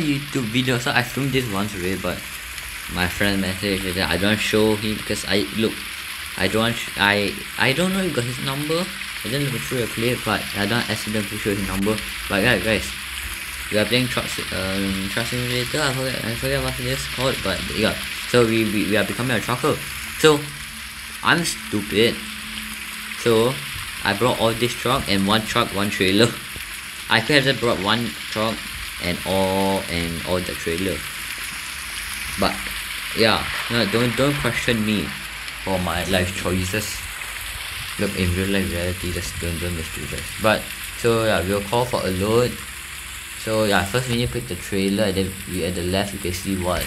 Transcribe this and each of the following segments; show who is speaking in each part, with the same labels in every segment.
Speaker 1: YouTube video. So I filmed this once already, but my friend messaged that I don't show him because I look. I don't. I I don't know if got his number. I didn't look through a clip, but I don't accidentally show his number. But yeah, guys, we are playing truck um truck simulator. I forget I forget what it is called, but yeah. So we we, we are becoming a trucker. So I'm stupid. So I brought all this truck and one truck, one trailer. I could have just brought one truck and all and all the trailer. But yeah no don't don't question me for my life choices. Look in real life reality just don't don't this but so yeah we'll call for a load. So yeah first we need to pick the trailer and then we at the left you can see what.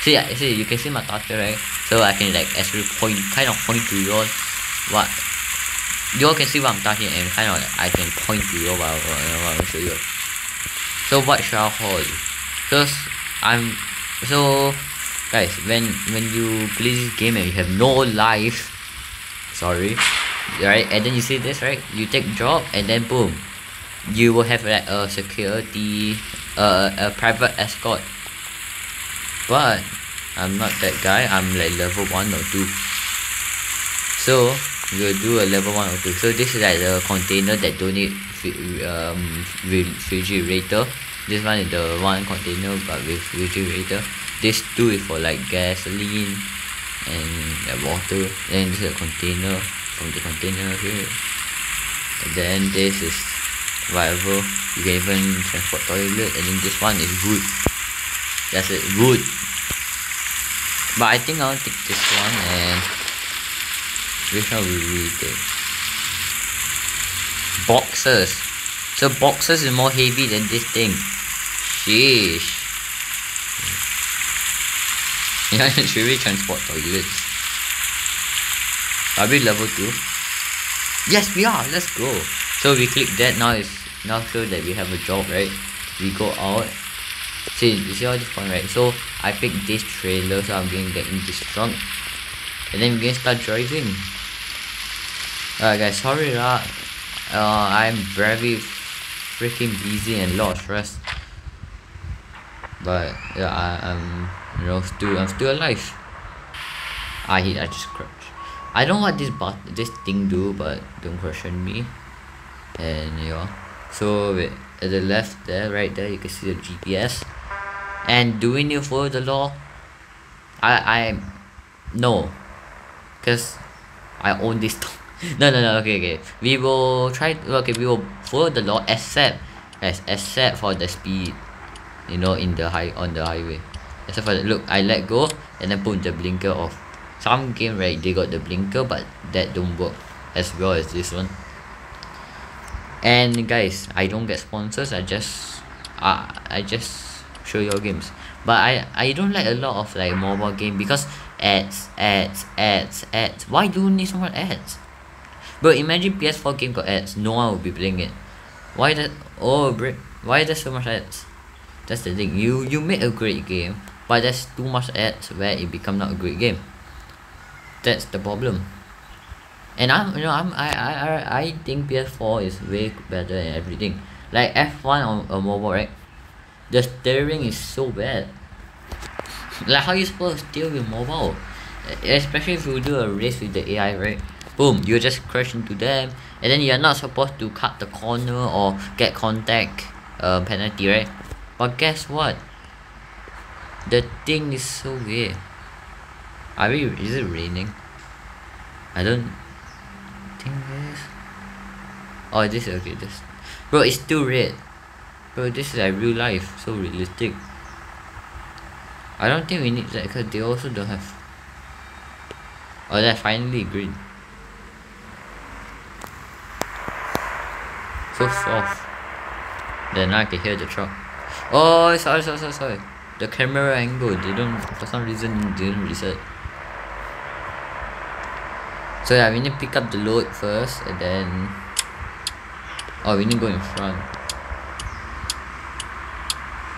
Speaker 1: See yeah see you can see my toucher right? So I can like actually point kind of point to you all what. You all can see what I'm talking and kind of like, I can point to you all while, while, while show you so what shall I hold? Because I'm so guys when when you play this game and you have no life sorry right and then you see this right you take job and then boom you will have like a security uh, a private escort. But I'm not that guy I'm like level 1 or 2 so we'll do a level 1 or 2 so this is like the container that don't need um, refrigerator. This one is the one container but with refrigerator. This two is for like gasoline and the water. Then this is a container from the container here. And then this is whatever. You can even transport toilet. And then this one is wood. That's it wood. But I think I'll take this one and which one will we take boxes so boxes is more heavy than this thing. Sheesh. Yeah should we transport toilets are we level 2 yes we are. Let's go. So we click that. Now it's now show that we have a job right? We go out. See you see all this point right? So I pick this trailer so I'm going to get in this and then we're going to start driving. Alright guys. Sorry lah uh, I'm very freaking busy and lot of stress. But yeah I, am you know still I'm still alive. I hit I just crashed I don't know what this but this thing do but don't question me. And yeah. So wait, at the left there right there you can see the GPS and do we need to follow the law? I I no. Because I own this no no no okay okay. We will try to okay we will follow the law except as except for the speed you know in the high on the highway. Except for the, look I let go and then put the blinker off. Some game right they got the blinker but that don't work as well as this one. And guys I don't get sponsors I just uh, I just show your games. But I I don't like a lot of like mobile game because ads ads ads ads. Why do you need so much ads Bro, imagine PS4 game got ads. No one will be playing it. Why that? Oh, bro, why there's so much ads? That's the thing. You you make a great game, but there's too much ads where it become not a great game. That's the problem. And I'm you know I'm I I I I think PS4 is way better than everything. Like F1 on a mobile, right? The steering is so bad. Like how you supposed to steer with mobile? Especially if you do a race with the AI, right? boom you just crash into them and then you're not supposed to cut the corner or get contact uh, penalty right? But guess what? The thing is so weird. Are we is it raining? I don't think this oh this is okay this. Bro it's still red bro this is like real life so realistic. I don't think we need that because they also don't have oh they're finally green. So soft then I can hear the truck. Oh sorry sorry sorry sorry. The camera angle they don't for some reason didn't reset. So yeah we need to pick up the load first and then oh we need to go in front.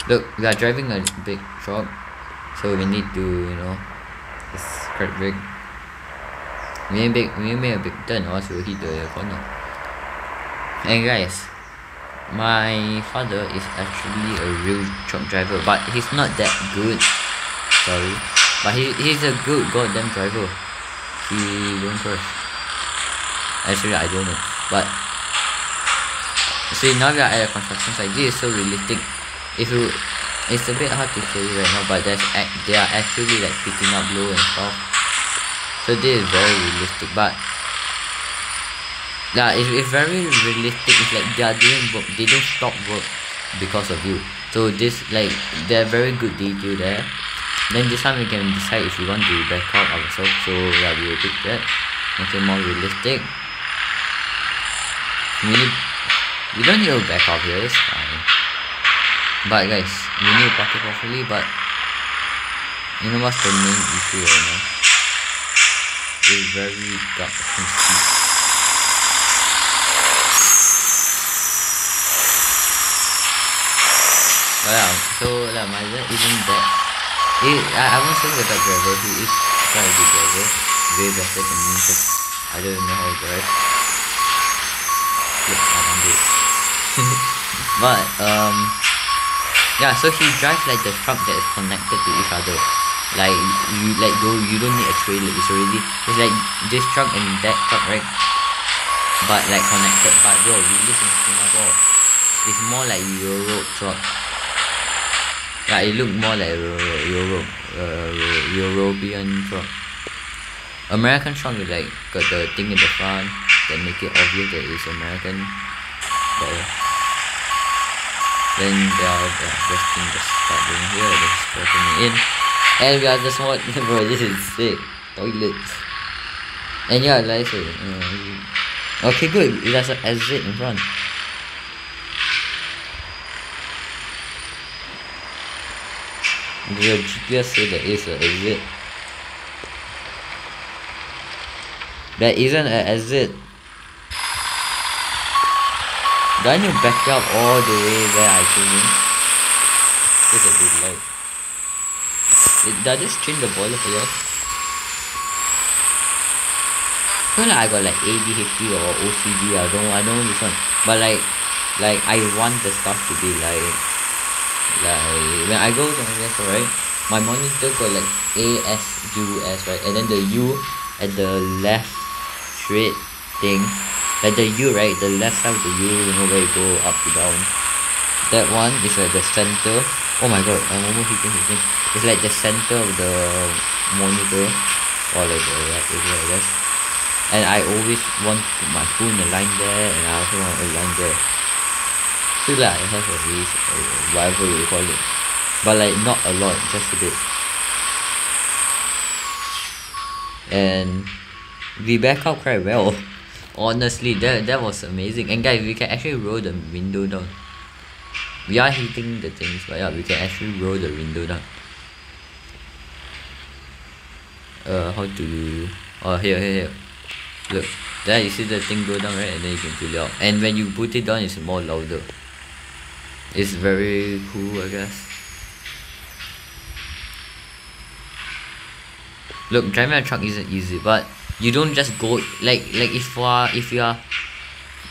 Speaker 1: Look we are driving a big truck so we need to you know just crack brake we big, we make a big turn else we'll hit the corner and guys my father is actually a real truck driver but he's not that good sorry but he, he's a good goddamn driver he don't crash actually I don't know but see now we are at a construction site this is so realistic if you it's a bit hard to show you right now but there's they are actually like picking up low and stuff so this is very realistic but yeah it's, it's very realistic it's like they are doing work they don't stop work because of you. So this like they're very good detail there. Then this time we can decide if we want to back out ourselves so yeah we will pick that. Make it more realistic. We need we don't need to back out here it's fine. But guys we need to park it properly but you know what's the main issue right now it's very dark and Well, so like my dad isn't that. He, I, I won't say the bad driver. He is quite a good driver, way better than me because I don't know how to drive. Look, I don't do it. but um, yeah. So he drives like the truck that is connected to each other. Like you like do you don't need a trailer. It's already it's like this truck and that truck, right? But like connected. But bro, we live in Singapore. It's more like Euro truck yeah, it look more like Euro, uh, European truck. American truck is like got the thing in the front that make it obvious that it's American. But. Then they are just thing just start doing here, just putting in. And are just what bro, this is sick. Toilets. And yeah, like I said, uh, okay good, there's an exit in front. The GPS say there is a exit. There isn't an exit. Do I need to back up all the way where I in? It's a bit loud. It, does this change the boiler for? I feel like I got like ADHD or OCD. I don't I don't know which one. But like like I want the stuff to be like like when I go to NS right my monitor got like A S U S right and then the U at the left straight thing like the U right the left side of the U you know where you go up to down that one is at the center oh my god I'm almost hitting his thing it's like the center of the monitor. Or like the right over I and I always want to put my phone aligned there and I also want to align there. So like I have a race or whatever you call it. But like not a lot just a bit. And we back up quite well honestly. That that was amazing. And guys we can actually roll the window down. We are hitting the things but yeah we can actually roll the window down uh how to oh here here here. Look there you see the thing go down right? And then you can pull it out and when you put it down it's more louder. It's very cool I guess. Look driving a truck isn't easy but you don't just go like like if you are if you are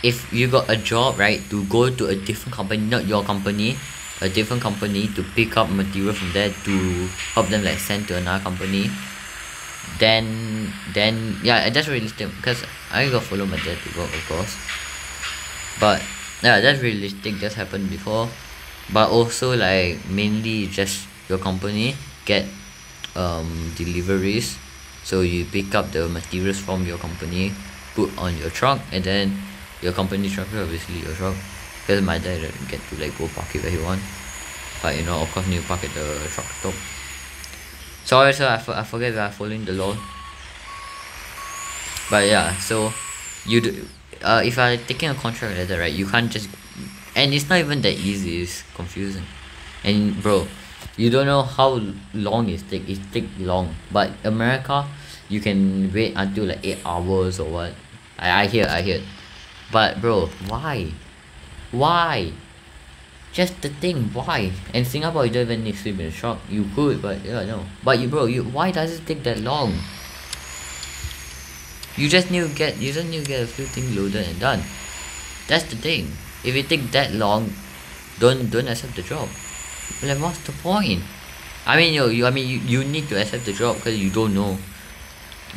Speaker 1: if you got a job right to go to a different company not your company a different company to pick up material from there to help them like send to another company then then yeah that's realistic because I got follow my dad to work of course. But yeah that's realistic that's happened before. But also like mainly just your company get um deliveries. So you pick up the materials from your company put on your truck and then your company truck obviously your truck. Because my dad didn't get to like go park it where he want. But you know of course to park at the truck stop sorry sir I, I forget that I'm following the law. But yeah so you do uh if I taking a contract letter, right you can't just and it's not even that easy it's confusing. And bro you don't know how long it take it take long. But america you can wait until like eight hours or what. I, I hear I hear. But bro why? Why just the thing why? And singapore you don't even need to sleep in the shop you could but yeah no. But you bro you why does it take that long? You just need to get you just need to get a few things loaded and done. That's the thing. If it take that long don't don't accept the job. Like what's the point? I mean yo you I mean you, you need to accept the job because you don't know.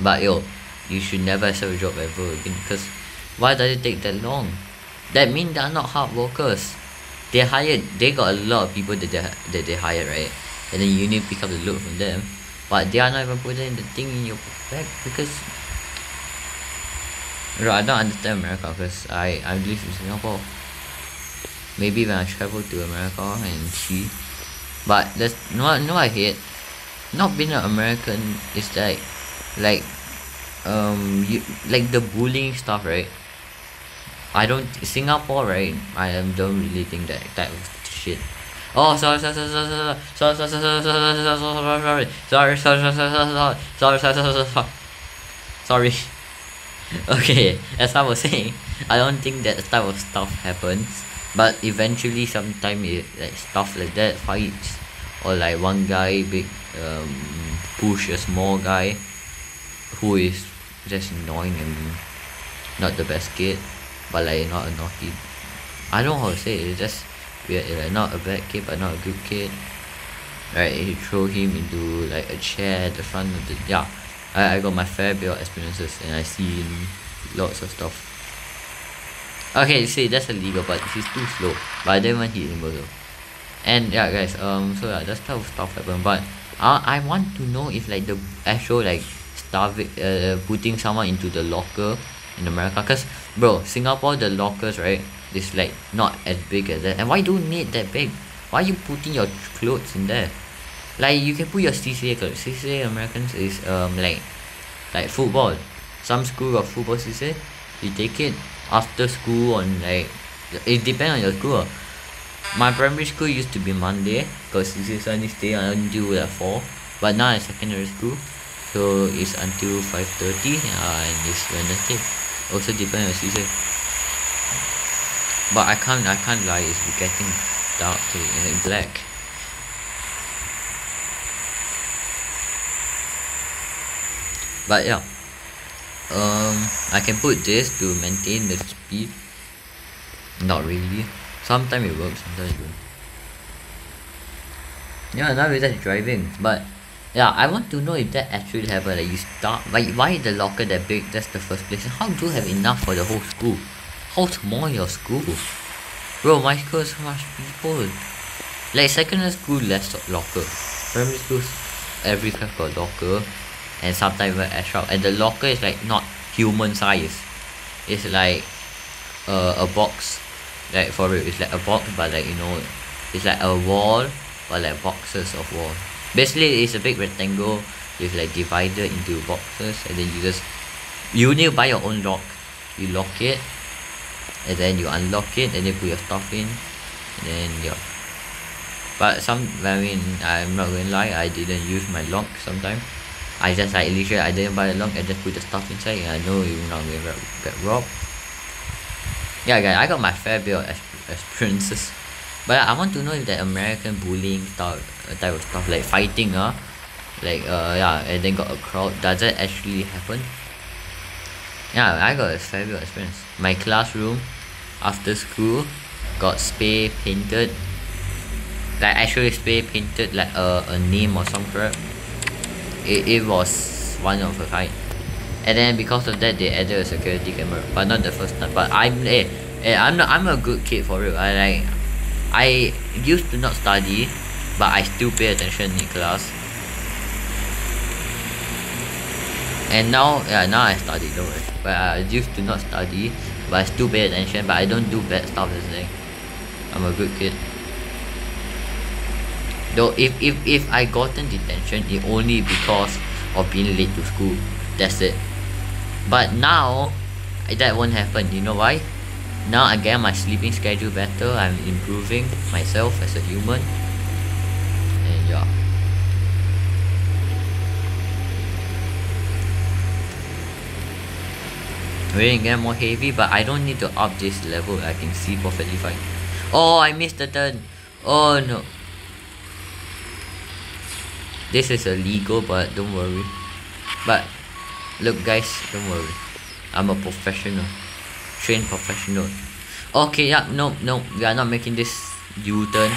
Speaker 1: But yo you should never accept a job ever again because why does it take that long? That mean they're not hard workers they hired they got a lot of people that they that they hire right and then you need to pick up the load from them but they are not even putting the thing in your bag because Bro, I don't understand America because I, I live in Singapore. Maybe when I travel to America and see. But that's no no I hate. Not being an American is like like um you like the bullying stuff right I don't Singapore right I am don't really think that type of shit oh sorry sorry sorry sorry sorry sorry sorry sorry sorry sorry sorry sorry sorry sorry sorry sorry sorry okay as I was saying I don't think that type of stuff happens but eventually sometime it like stuff like that fights or like one guy big um push a small guy who is just annoying and not the best kid but like not a naughty I don't know how to say it, it's just weird like not a bad kid but not a good kid. Right he throw him into like a chair at the front of the yeah. I, I got my fair bit of experiences and I seen lots of stuff. Okay see that's illegal but he's too slow. But I didn't want hit him and yeah guys um so yeah that type of stuff happen but I, I want to know if like the actual like starving uh putting someone into the locker in America. Cause bro Singapore the lockers right is like not as big as that. And why do you need that big? Why you putting your clothes in there? Like you can put your C_C_A clothes. C_C_A Americans is um like like football. Some school got football C_C_A you take it after school on like it depend on your school. My primary school used to be Monday cause C_C_A only stay until like 4 but now in secondary school. So it's until 5.30 uh, and it's Wednesday also depend on C_C_A but I can't I can't lie it's getting dark uh, black. But yeah um I can put this to maintain the speed. Not really. Sometimes it works sometimes it don't. Yeah now we're just driving but yeah I want to know if that actually happen like you start like why is the locker that big? That's the first place. How do you have enough for the whole school? How small your school? Bro my school is so much people. Like secondary school less locker. Primary school every class got locker and sometimes even extra and the locker is like not human size. It's like uh, a box like for it it's like a box but like you know it's like a wall but like boxes of wall basically it's a big rectangle with like divided into boxes and then you just you need to buy your own lock. You lock it and then you unlock it and then put your stuff in and then yeah but some I mean I'm not gonna lie I didn't use my lock sometimes I just like literally I didn't buy the lock I just put the stuff inside and I know you're not gonna get robbed. Yeah guys I got my fair bit of experiences. But I want to know if that American bullying type, type of stuff like fighting uh like uh yeah and then got a crowd. Does that actually happen? Yeah I got a fair bit experience. My classroom after school got spray painted like actually spray painted like a, a name or some crap. It, it was one of a kind. And then because of that they added a security camera but not the first time. But I'm eh, eh I'm not I'm a good kid for real. I like I used to not study but I still pay attention in class. And now yeah now I study don't worry. But I used to not study but I still pay attention but I don't do bad stuff as like I'm a good kid. Though if if if I gotten detention it only because of being late to school. That's it. But now that won't happen. You know why? Now I get my sleeping schedule better. I'm improving myself as a human and yeah Really get more heavy but I don't need to up this level I can see perfectly fine oh I missed the turn oh no this is illegal but don't worry but look guys don't worry I'm a professional trained professional Okay, yeah, no, no, we are not making this U-turn.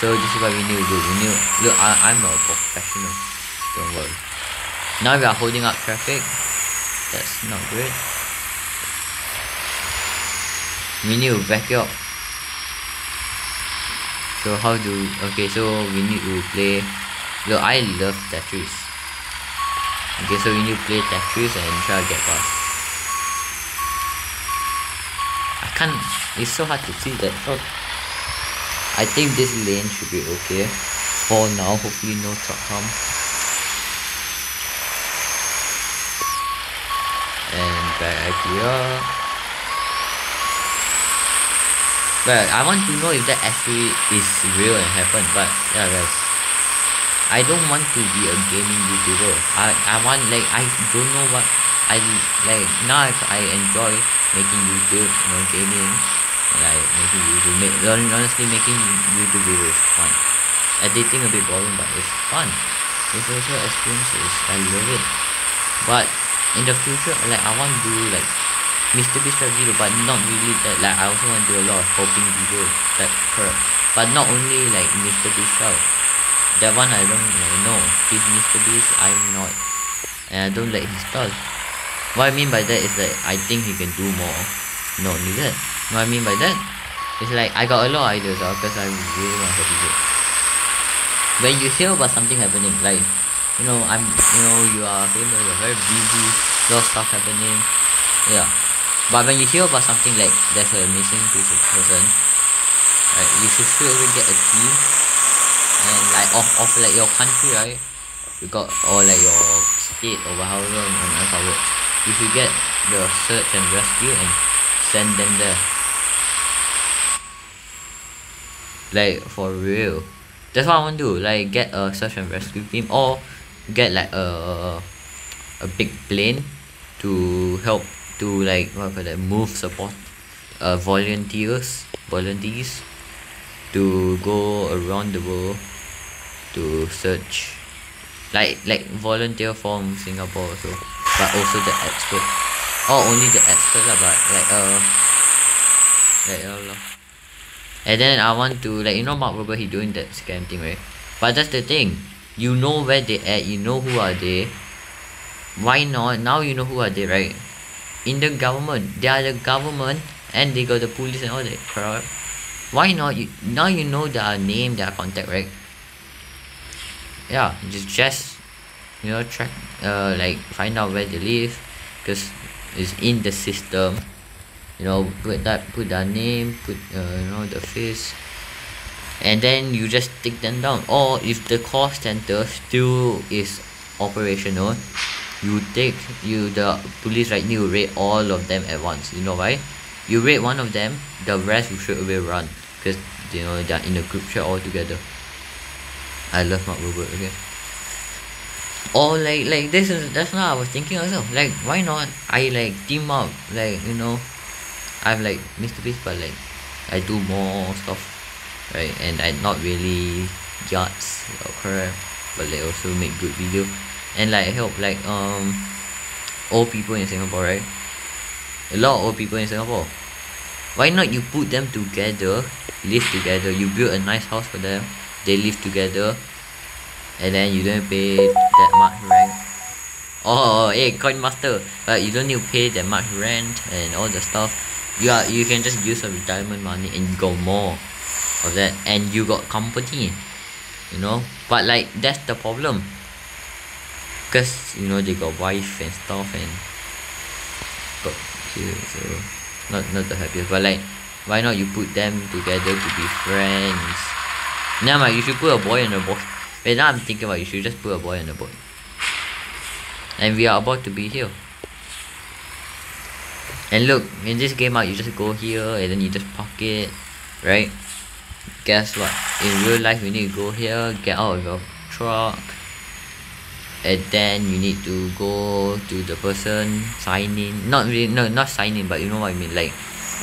Speaker 1: So this is what we need to do. We need look. I, I'm a professional. Don't worry. Now we are holding up traffic. That's not great. We need to back up. So how do okay? So we need to play. Look, I love Tetris. Okay, so we need to play Tetris and try to get past. I can't. It's so hard to see that. Oh. I think this lane should be okay for now hopefully no truck come and back here but I want to know if that actually is real and happened but yeah guys. I don't want to be a gaming youtuber. I, I want like I don't know what I like now I enjoy making youtube you know gaming like making YouTube make honestly making YouTube videos is fun. Editing a bit boring but it's fun. It's also experiences. I love it. But in the future like I want to do like Mr. Beast video but not really that like I also want to do a lot of hoping videos that correct but not only like Mr. Beast shout that one I don't like, know he's Mr. Beast I'm not and I don't like his style what I mean by that is that I think he can do more not only that what I mean by that? It's like I got a lot of ideas because uh, I really want to help people. When you hear about something happening, like you know, I'm you know, you are famous, you're very busy, lot of stuff happening. Yeah. But when you hear about something like there's a missing person, right, you should away get a team and like of, of like your country, right? You got or like your state or however on earth works. You should get the search and rescue and send them there. like for real that's what I want to do like get a search and rescue team or get like a a big plane to help to like what call that move support uh volunteers volunteers to go around the world to search like like volunteer from Singapore also but also the expert. Oh only the expert but like uh like uh and then I want to like you know Mark Rober he doing that scam thing right? But that's the thing. You know where they at you know who are they. Why not? Now you know who are they right in the government they are the government and they got the police and all that crap why not you now you know their name their contact right? Yeah just just you know track uh like find out where they live because it's in the system. You know put that put their name put uh, you know the face and then you just take them down. Or if the call center still is operational you take you the police right you raid all of them at once. You know why? You raid one of them the rest you should away run. Because you know they're in a group chat all together. I love Mark Rober okay? Or like like this is that's what i was thinking also. Like why not i like team up like you know I'm like Mr. Beast but like I do more stuff right? And I not really yachts or crap but they also make good video and like help like um old people in Singapore right? A lot of old people in Singapore. Why not you put them together live together? You build a nice house for them they live together and then you don't pay that much rent. Oh hey coin master but you don't need to pay that much rent and all the stuff. You are you can just use your retirement money and go more of that and you got company you know? But like that's the problem because you know they got wife and stuff and got kids so not not the happiest. But like why not you put them together to be friends? Now mind you should put a boy and a boy. Wait now I'm thinking about you should just put a boy and a boy. And we are about to be here. And look, in this game out, you just go here and then you just park it, right? Guess what? In real life, you need to go here, get out of your truck, and then you need to go to the person, sign in. Not really, no, not sign in, but you know what I mean. Like,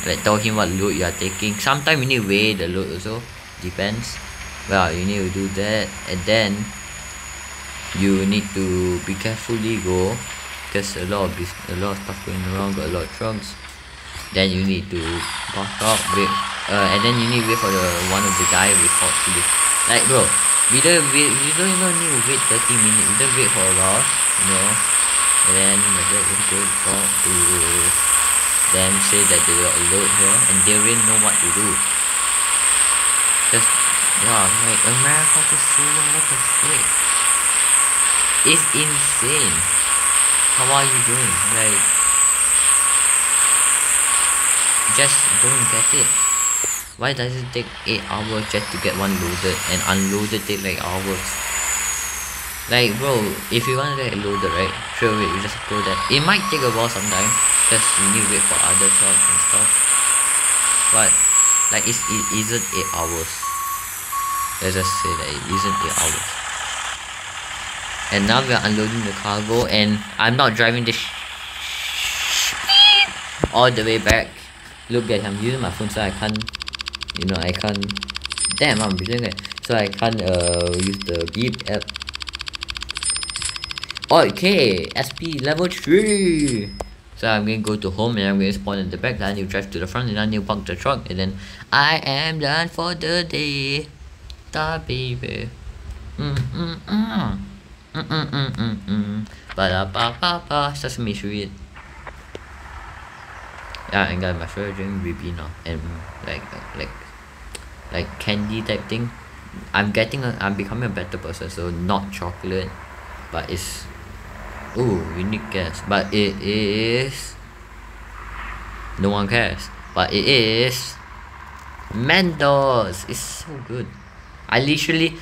Speaker 1: like tell him what load you are taking. Sometimes you need to weigh the load also. Depends. Well, you need to do that, and then you need to be carefully go because a lot of a lot of stuff going around got a lot of trucks then you need to park up wait uh, and then you need to wait for the one of the guy report to this like bro we don't wait we don't even need to wait 30 minutes. We just wait for a you know. And then like that we talk to them say that they got a load here and they really know what to do. Just yeah like America to Sudan what the frick? It's insane. How are you doing? Like just don't get it why does it take 8 hours just to get one loaded and unloaded take like hours? Like bro if you want to get loaded right sure wait you just go there. It might take a while sometimes because you need to wait for other trucks and stuff. But like it's, it isn't 8 hours. Let's just say that it isn't 8 hours. And now we are unloading the cargo and I'm not driving this all the way back. Look guys I'm using my phone so I can't you know I can't damn I'm using it. So I can't uh use the beep app. Okay SP level 3 so I'm gonna go to home and I'm gonna spawn in the back. Then you drive to the front and then you park the truck and then I am done for the day. Da baby. Mm mm mm. Mm mm mm mm mm. Ba da ba ba ba. Sesame street. Yeah and guys my favorite drink ribena and like like like candy type thing. I'm getting a I'm becoming a better person so not chocolate but it's oh unique guess but it is no one cares but it is Mentos. It's so good. I literally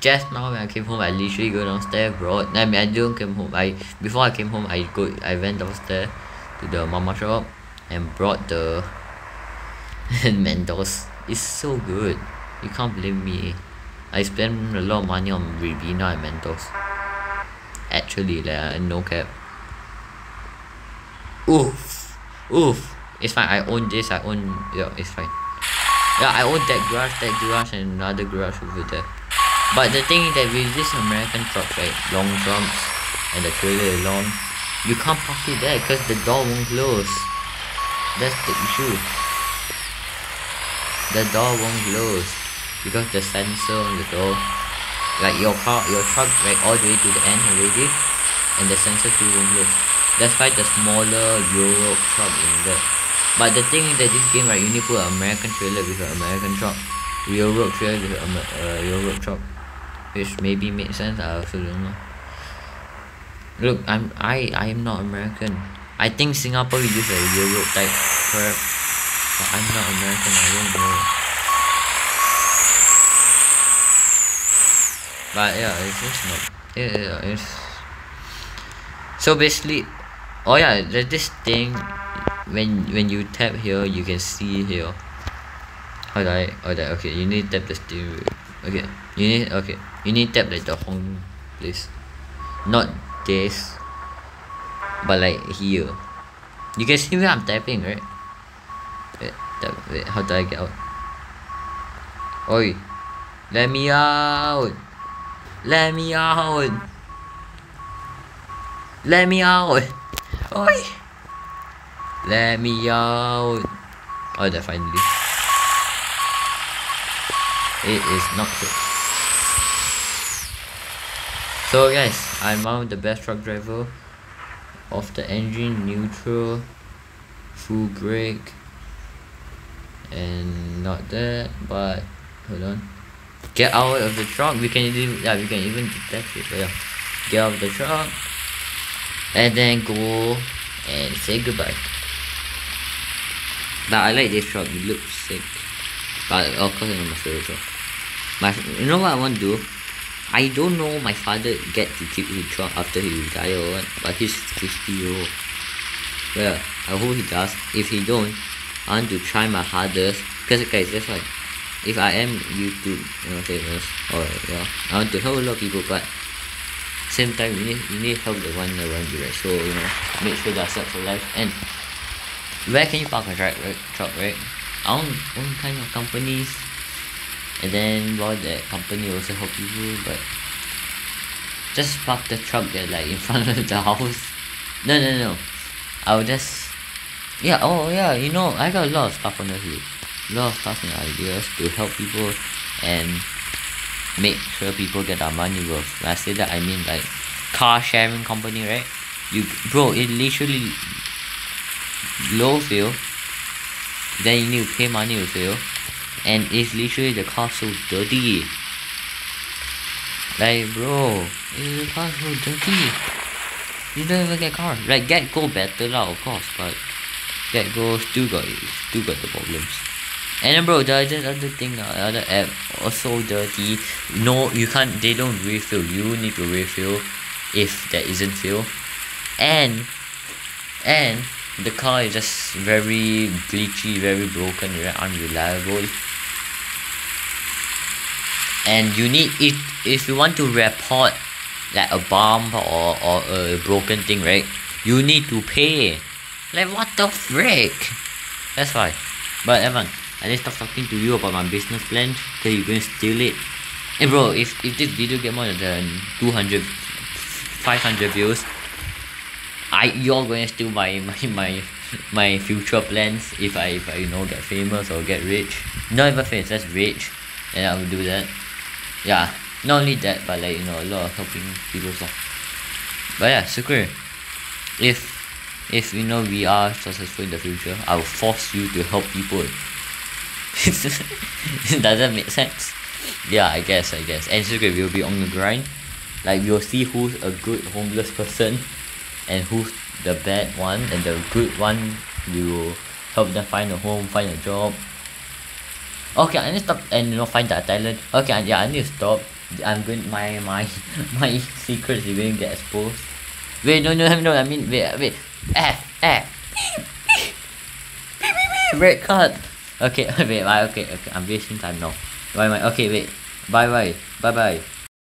Speaker 1: just now when I came home I literally go downstairs bro. I mean I didn't come home. I before I came home I go I went downstairs to the mama shop and brought the Mentos it's so good. You can't blame me. I spend a lot of money on Ribena and Mentos. Actually like no cap. Oof. Oof. It's fine. I own this. I own yeah it's fine. Yeah I own that garage that garage and another garage over there. But the thing is that with this American trucks right long trunks and the trailer is long you can't park it there because the door won't close. That's the issue the door won't close because the sensor on the door like your car your truck right all the way to the end already and the sensor still won't close. That's why the smaller Euro truck in there but the thing is that this game right you need to put an American trailer with an American truck Euro trailer with an uh, Euro truck which maybe makes sense I also don't know. Look I'm I I am not American. I think Singapore use a Euro type crap but I'm not American I don't know but yeah it's just not yeah, yeah it's so basically oh yeah there's this thing when when you tap here you can see here. How do I oh that okay you need to tap the steering wheel. Okay you need okay you need to tap like the home place not this but like here. You can see where I'm tapping right wait, how do I get out? Oi let me out. Let me out. Let me out. Oi. Let me out. Oh that finally. It is not good. So guys I'm of the best truck driver of the engine neutral full brake and not that but hold on. Get out of the truck. We can even yeah we can even detect it but yeah. Get out of the truck. And then go and say goodbye. But I like this truck. It looks sick. But of course it's not my favorite truck my you know what I want to do? I don't know my father get to keep his truck after he retire or what but he's 50 year old. Well I hope he does. If he don't I want to try my hardest because guys that's why if I am YouTube you know famous or yeah I want to help a lot of people but same time you need you need help the one around you right? So you know make sure that's up for life. And where can you park a truck right truck right? Own own kind of companies. And then while that company also help people but just park the truck there like in front of the house. No no no. I will just Yeah, oh yeah, you know, I got a lot of stuff on the head. A lot of stuff and ideas to help people and make sure people get their money worth. When I say that I mean like car sharing company, right? You bro, it literally low fuel. Then you need to pay money to fuel. And it's literally the car so dirty. Like bro, it's the car so dirty. You don't even get car. Like GetGo better lah of course, but GetGo still got still got the problems. And then bro, the other, thing, uh, other app also dirty. No, you can't. They don't refill. You need to refill if there isn't fuel. And and the car is just very glitchy, very broken, very unreliable. And you need it if you want to report like a bump or, or a broken thing, right? You need to pay. Like what the frick? That's why. But Evan, I just stop talking to you about my business plan because you're going to steal it. Hey bro, mm-hmm. if, if this video get more than 200, 500 views, I you're going to steal my my my my future plans if I if I you know get famous or get rich. Not even famous, just rich, then I will do that. Yeah, not only that, but like you know a lot of helping people stuff. But yeah, Sukri, if if you know we are successful in the future, I will force you to help people. Does that make sense? Yeah, I guess, I guess. And Sukri will be on the grind. Like we'll see who's a good homeless person and who's the bad one and the good one we will help them find a home, find a job. Okay, I need to stop and you know find that talent. Okay, yeah, I need to stop. I'm going my my my secrets are going to get exposed. Wait, no, no, no. I mean, wait, wait. Eh, eh. Red card. Okay, wait, bye. Okay, okay. I'm wasting time now. Bye, bye. Okay, wait. Bye, bye. Bye, bye.